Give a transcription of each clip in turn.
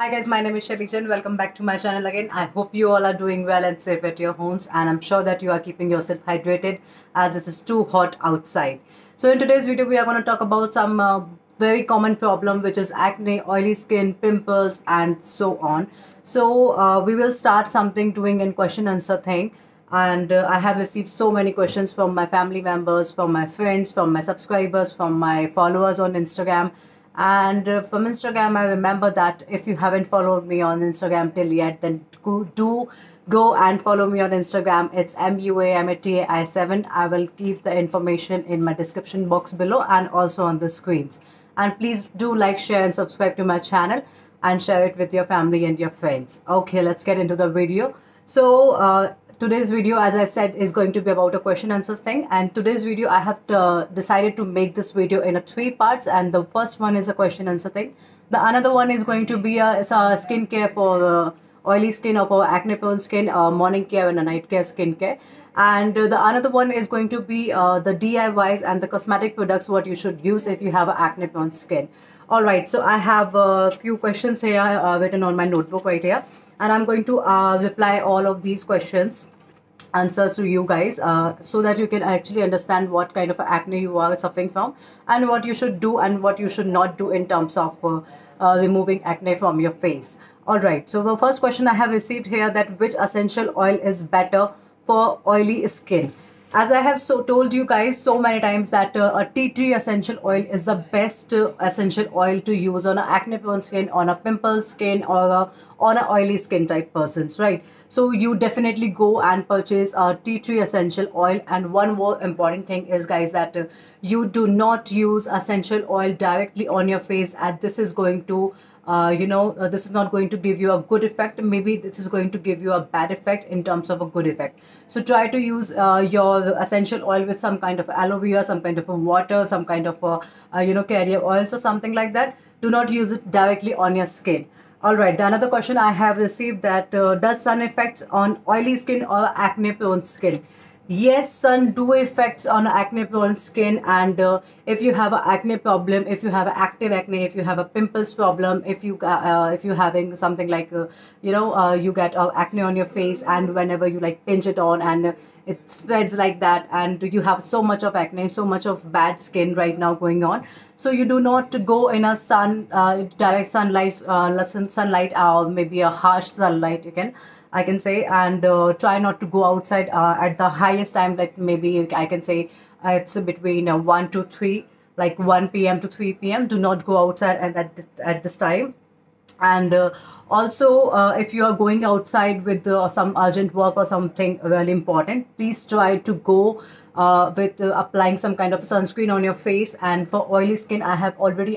Hi guys, my name is Shelly Chen. Welcome back to my channel again. I hope you all are doing well and safe at your homes and I'm sure that you are keeping yourself hydrated as this is too hot outside. So in today's video, we are going to talk about some uh, very common problem which is acne, oily skin, pimples and so on. So uh, we will start something doing in question answer thing and uh, I have received so many questions from my family members, from my friends, from my subscribers, from my followers on Instagram and uh, from instagram i remember that if you haven't followed me on instagram till yet then go, do go and follow me on instagram. It's muamatai7 i will keep the information in my description box below and also on the screens. And please do like share and subscribe to my channel and share it with your family and your friends. Okay let's get into the video. So uh, today's video as i said is going to be about a question answers thing. And today's video i have to, uh, decided to make this video in a three parts. And the first one is a question answer thing. The another one is going to be a, a skincare for uh, oily skin or for acne prone skin uh, morning care and a night care skincare. And uh, the another one is going to be uh, the DIYs and the cosmetic products what you should use if you have acne prone skin all right so I have a few questions here uh, written on my notebook right here and I'm going to uh, reply all of these questions answers to you guys uh, so that you can actually understand what kind of acne you are suffering from and what you should do and what you should not do in terms of uh, uh, removing acne from your face. All right so the first question i have received here that which essential oil is better for oily skin as I have so told you guys so many times that uh, a tea tree essential oil is the best uh, essential oil to use on a acne prone skin, on a pimple skin or a, on a oily skin type persons, right? So you definitely go and purchase a tea tree essential oil. And one more important thing is guys that uh, you do not use essential oil directly on your face. And this is going to uh, you know uh, this is not going to give you a good effect. Maybe this is going to give you a bad effect in terms of a good effect. So try to use uh, your essential oil with some kind of aloe vera some kind of water some kind of a, you know carrier oils or something like that. Do not use it directly on your skin all right the another question i have received that uh, does sun effects on oily skin or acne prone skin? Yes sun do effects on acne prone skin and uh, if you have an acne problem if you have active acne if you have a pimples problem if you uh, uh, if you're having something like uh, you know uh, you get acne on your face and whenever you like pinch it on and it spreads like that and you have so much of acne so much of bad skin right now going on so you do not go in a sun direct sunlight uh, sunlight or maybe a harsh sunlight you can I can say, and uh, try not to go outside uh, at the highest time. Like maybe I can say uh, it's between uh, one to three, like one p.m. to three p.m. Do not go outside at at, at this time. And uh, also, uh, if you are going outside with some urgent work or something really important, please try to go with applying some kind of sunscreen on your face. And for oily skin, I have already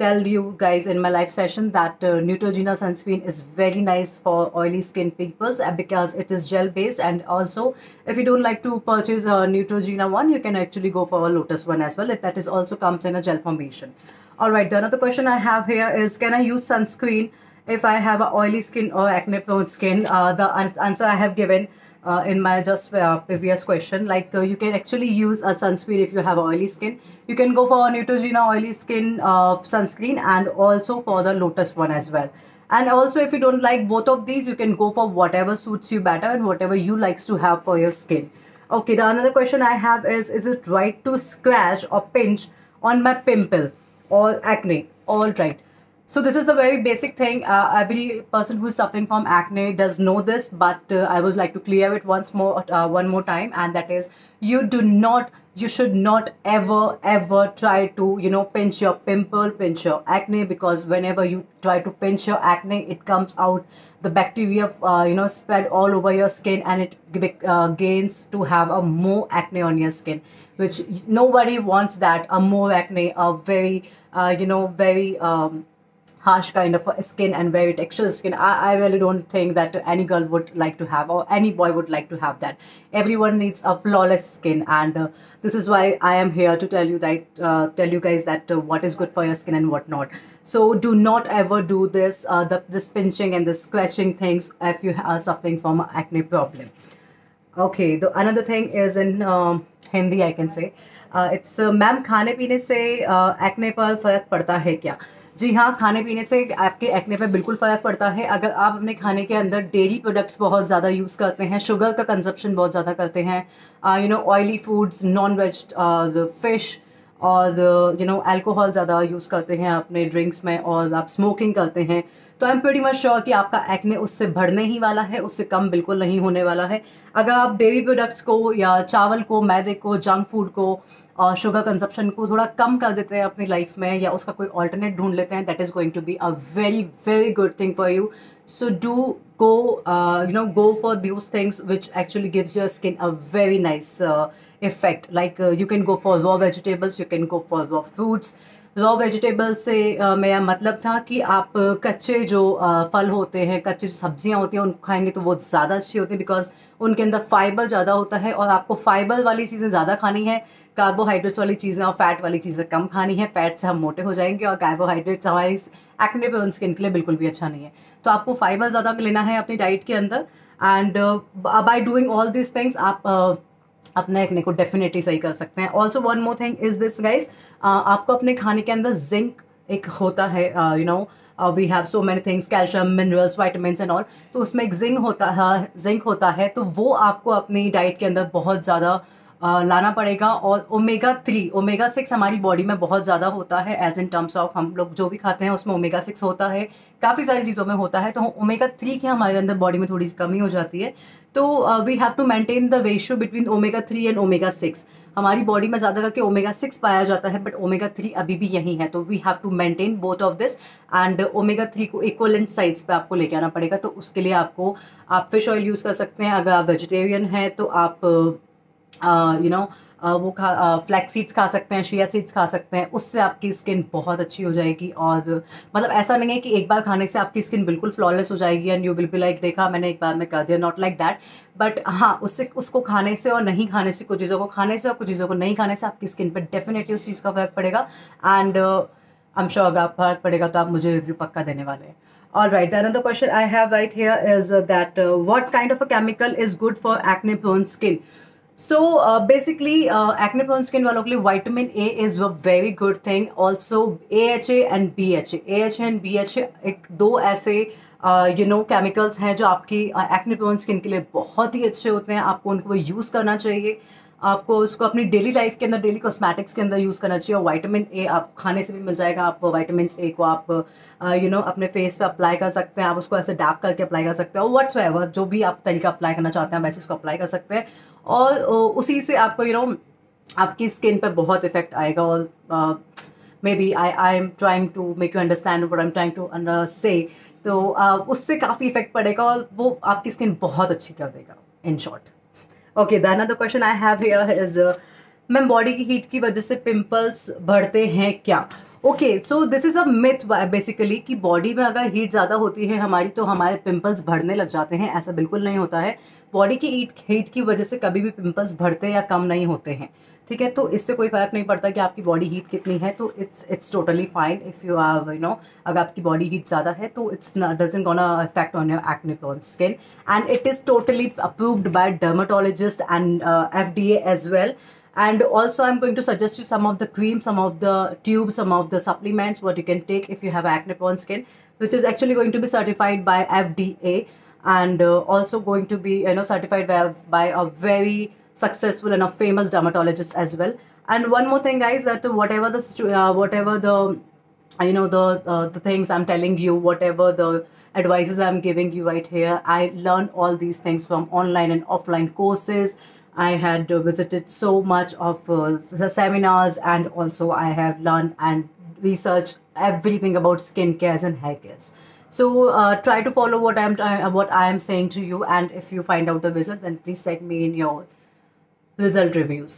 tell you guys in my live session that uh, Neutrogena sunscreen is very nice for oily skin peoples uh, because it is gel based and also if you don't like to purchase a Neutrogena one you can actually go for a Lotus one as well that is also comes in a gel formation. Alright the another question I have here is can I use sunscreen if I have a oily skin or acne prone skin? Uh, the answer I have given uh, in my just uh, previous question like uh, you can actually use a sunscreen if you have oily skin. You can go for Neutrogena oily skin uh, sunscreen and also for the lotus one as well. And also if you don't like both of these you can go for whatever suits you better and whatever you likes to have for your skin. Okay the another question i have is is it right to scratch or pinch on my pimple or acne all right so this is the very basic thing. Uh, every person who is suffering from acne does know this, but uh, I would like to clear it once more, uh, one more time, and that is you do not, you should not ever, ever try to, you know, pinch your pimple, pinch your acne, because whenever you try to pinch your acne, it comes out, the bacteria, uh, you know, spread all over your skin, and it uh, gains to have a more acne on your skin, which nobody wants that, a more acne, a very, uh, you know, very. Um, harsh kind of skin and very textured skin I, I really don't think that any girl would like to have or any boy would like to have that everyone needs a flawless skin and uh, this is why i am here to tell you that uh, tell you guys that uh, what is good for your skin and what not so do not ever do this uh, the this pinching and the scratching things if you are suffering from acne problem okay the another thing is in um, hindi i can say uh, it's uh, ma'am खाने पीने से acne पर फर्क पड़ता है क्या जी हाँ खाने पीने से आपके एक्ने पे बिल्कुल फ़र्क पड़ता है। अगर आप अपने खाने के अंदर डेयरी प्रोडक्ट्स बहुत ज़्यादा यूज़ करते हैं शुगर का कंजप्शन बहुत ज़्यादा करते हैं you know oily foods non veg fish और यू नो अल्कोहल ज़्यादा यूज़ करते हैं अपने ड्रिंक्स में और आप स्मोकिंग करते हैं। तो I am pretty much sure कि आपका एक्ने उससे बढ़ने ही वाला है, उससे कम बिल्कुल नहीं होने वाला है। अगर आप बेबी प्रोडक्ट्स को या चावल को, मैदे को जंक फ़ूड को और शुगर कंजप्शन को थोड़ा कम कर देते हैं अपनी लाइफ में या उसका कोई ऑल्टरनेट ढूंढ लेते हैं that is going to be a very very good thing for you so do go you know go for for things which actually actually your skin a very nice effect like you can go for raw vegetables, you can go for raw fruits raw vegetable से मेरा मतलब था कि आप कच्चे जो फल होते हैं कच्चे जो सब्ज़ियाँ होती हैं उनको खाएँगे तो वो ज़्यादा अच्छी होती है बिकॉज़ उनके अंदर फाइबर ज़्यादा होता है और आपको फाइबर वाली चीज़ें ज़्यादा खानी है। कार्बोहाइड्रेट्स वाली चीज़ें और फैट वाली चीज़ें कम खानी है। फैट से हम मोटे हो जाएँगे और कार्बोहाइड्रेट्स हमारी एक्ने पे उन स्किन के लिए बिल्कुल भी अच्छा नहीं है। तो आपको फाइबर ज़्यादा लेना है अपनी डाइट के अंदर and by doing all this things आप uh, अपने एक्ने को डेफिनेटली सही कर सकते हैं। Also one more thing is this guys आपको अपने खाने के अंदर जिंक एक होता है you know we have so many things calcium minerals vitamin and all तो उसमें एक जिंक होता है जिंक होता है तो वो आपको अपनी डाइट के अंदर बहुत ज़्यादा लाना पड़ेगा और ओमेगा थ्री ओमेगा सिक्स हमारी बॉडी में बहुत ज़्यादा होता है एज इन टर्म्स ऑफ़ हम लोग जो भी खाते हैं उसमें ओमेगा सिक्स होता है। काफ़ी सारी चीज़ों में होता है तो ओमेगा थ्री की हमारे अंदर बॉडी में थोड़ी सी कमी हो जाती है। तो we have to maintain the ratio between omega three and omega six हमारी बॉडी में ज़्यादा करके ओमेगा सिक्स पाया जाता है बट ओमेगा थ्री अभी भी यही है तो we have to maintain both of this and omega three को इक्वलेंट साइज़ पे आपको लेके आना पड़ेगा। तो उसके लिए आपको, आप फ़िश ऑयल यूज़ कर सकते हैं। अगर आप वेजिटेरियन हैं तो आप यू नो वो खा फ्लैक्स सीड्स खा सकते हैं शिया सीड्स खा सकते हैं उससे आपकी स्किन बहुत अच्छी हो जाएगी और मतलब ऐसा नहीं है कि एक बार खाने से आपकी स्किन बिल्कुल फ्लॉलेस हो जाएगी and you will be like देखा मैंने एक बार में कर दिया नॉट लाइक दैट बट हाँ उससे उसको खाने से और नहीं खाने से कुछ चीज़ों को खाने से और कुछ चीज़ों को नहीं खाने से आपकी स्किन पर डेफिनेटली उस चीज़ का फ़र्क पड़ेगा. एंड आई एम श्योर अगर आप फ़र्क पड़ेगा तो आप मुझे रिव्यू पक्का देने वाले हैं. All right, another question I have right here is that uh, what kind of a chemical is good for acne prone skin? So basically acne prone skin वालों के लिए vitamin A is a very good thing also A H A and B H A A H and B H A एक दो ऐसे you know chemicals हैं जो आपकी acne prone skin के लिए बहुत ही अच्छे होते हैं। आपको उनको यूज़ करना चाहिए। आपको उसको अपनी डेली लाइफ के अंदर डेली कॉस्मेटिक्स के अंदर यूज़ करना चाहिए और वाइटामिन ए आप खाने से भी मिल जाएगा। आप वाइटामिन ए को आप यू नो अपने फेस पे अप्लाई कर सकते हैं। आप उसको ऐसे डैप करके अप्लाई कर सकते हैं वट्स एवर जो भी आप तरीका अप्लाई करना चाहते हैं वैसे उसको अप्लाई कर सकते हैं। और उसी से आपको यू नो आपकी स्किन पर बहुत इफ़ेक्ट आएगा और maybe I I am trying to make you understand what I am trying to say तो uh, उससे काफ़ी इफ़ेक्ट पड़ेगा और वो आपकी स्किन बहुत अच्छी कर देगा in short okay the another question I have here is ma'am body की हीट की वजह से पिंपल्स बढ़ते हैं क्या? Okay so this is a myth basically कि बॉडी में अगर हीट ज़्यादा होती है हमारी तो हमारे पिंपल्स बढ़ने लग जाते हैं। ऐसा बिल्कुल नहीं होता है। बॉडी की हीट हीट की वजह से कभी भी पिंपल्स बढ़ते या कम नहीं होते हैं। ठीक है तो इससे कोई फ़र्क नहीं पड़ता कि आपकी बॉडी हीट कितनी है तो it's it's totally fine if you are you know अगर आपकी बॉडी हीट ज़्यादा है तो it's doesn't gonna effect on your acne prone skin and it is totally approved by dermatologist and F D as well and also i'm going to suggest you some of the creams some of the tubes some of the supplements what you can take if you have acne prone skin which is actually going to be certified by fda and uh, also going to be you know certified by, by a very successful and a famous dermatologist as well. And one more thing, guys, that whatever the uh, whatever the you know the uh, the things I'm telling you, whatever the advices I'm giving you right here, I learned all these things from online and offline courses. I had uh, visited so much of uh, the seminars, and also I have learned and researched everything about skin cares and hair cares. So uh, try to follow what I'm uh, what I am saying to you, and if you find out the results, then please tag me in your result reviews.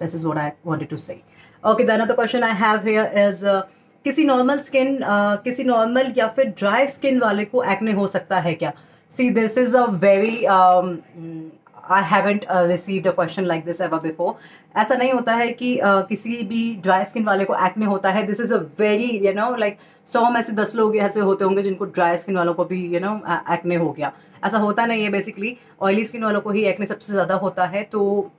This is what I wanted to say. Okay, the another question I have here is uh, किसी normal skin uh, किसी normal या फिर dry skin वाले को acne हो सकता है क्या? See this is a very I haven't received a question like this ever before ऐसा नहीं होता है कि uh, किसी भी ड्राई स्किन वाले को एक्ने होता है. This is a very you know like सौ में से दस लोग ऐसे होते होंगे जिनको ड्राई स्किन वालों को भी यू नो एक्ने हो गया. ऐसा होता नहीं है बेसिकली ऑयली स्किन वालों को ही एक्ने सबसे ज़्यादा होता है तो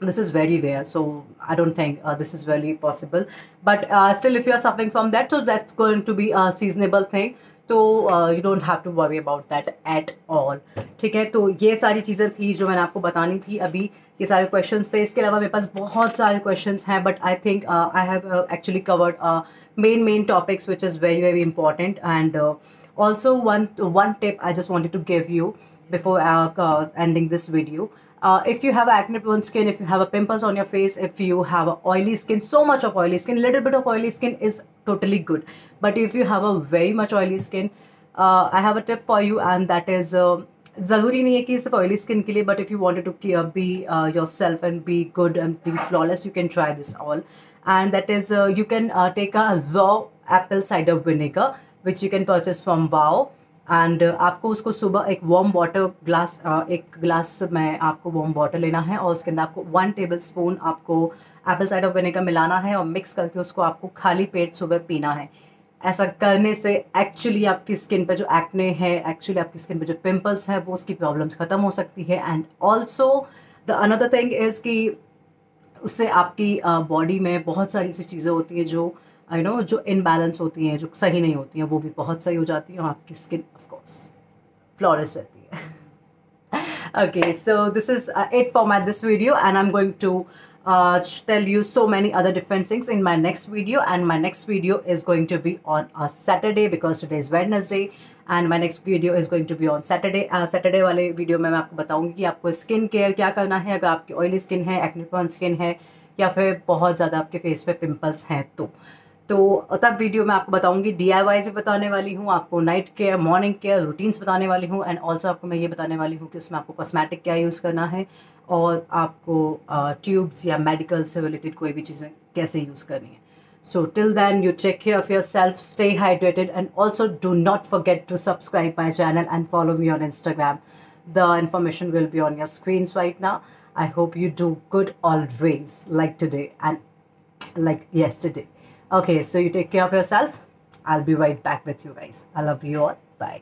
this is very rare so i don't think uh, this is really possible. But uh, still if you are suffering from that so that's going to be a seasonable thing. तो you don't have to worry about that at all ठीक है? तो ये सारी चीज़ें थी जो मैंने आपको बतानी थी अभी। ये सारे क्वेश्चन थे। इसके अलावा मेरे पास बहुत सारे क्वेश्चन हैं but I think I have actually covered main main topics which is very very important and also one one tip I just wanted to give you before ending this video uh, if you have acne prone skin if you have a pimples on your face if you have a oily skin so much of oily skin little bit of oily skin is totally good but if you have a very much oily skin uh, i have a tip for you and that is ज़रूरी नहीं है कि सिर्फ oily skin के लिए but if you wanted to be yourself and be good and be flawless you can try this all and that is uh, you can uh, take a raw apple cider vinegar which you can purchase from Wow And uh, आपको उसको सुबह एक warm water glass एक glass में आपको warm water लेना है और उसके अंदर आपको वन टेबल स्पून आपको एप्पल साइडर विनेगर मिलाना है और मिक्स करके उसको आपको खाली पेट सुबह पीना है। ऐसा करने से एक्चुअली आपकी स्किन पे जो एक्ने है एक्चुअली आपकी स्किन पे जो पिंपल्स है वो उसकी प्रॉब्लम्स ख़त्म हो सकती है। And also the another thing is कि उससे आपकी बॉडी uh, में बहुत सारी ऐसी चीज़ें होती हैं जो आई नो जो इनबैलेंस होती हैं जो सही नहीं होती हैं वो भी बहुत सही हो जाती हैं आपकी स्किन ऑफकोर्स फ्लॉरेस रहती है। Okay so this is it for my this video and I am going to uh, tell you so many other different things in my next video and my next video is going to be on a Saturday because today is Wednesday and my next video is going to be on Saturday Saturday वाले video में मैं आपको बताऊँगी कि आपको skin care क्या करना है अगर आपकी ऑयली स्किन है एक्निफॉन स्किन है या फिर बहुत ज़्यादा आपके फेस पे पिंपल्स हैं तो। तो तब वीडियो में आपको बताऊँगी डी आई वाई बताने वाली हूँ, आपको night care morning care routines बताने वाली हूँ एंड ऑल्सो आपको मैं ये बताने वाली हूँ कि उसमें आपको कॉस्मेटिक क्या यूज़ करना है, और आपको ट्यूब्स या मेडिकल से रिलेटेड कोई भी चीज़ें कैसे यूज़ करनी है। So till then you check care of yourself stay hydrated and also do not forget to subscribe my channel and follow me on Instagram the information will be on your screen right ना I hope you do good always, like today and, like yesterday. Okay, so you take care of yourself. I'll be right back with you guys. I love you all. Bye.